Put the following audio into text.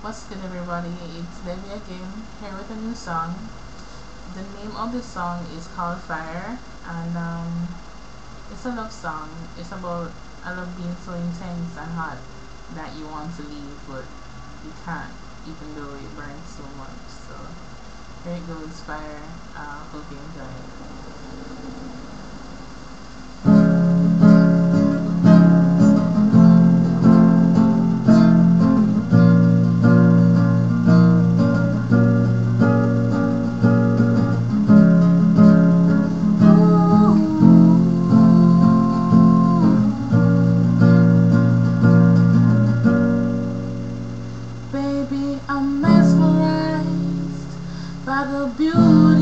What's good everybody, it's Debbie again, here with a new song. The name of this song is called Fire, and um, it's a love song. It's about I love being so intense and hot that you want to leave, but you can't, even though it burns so much. So, here it goes, Fire. I uh, hope you enjoy it. have a beautiful